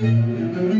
Música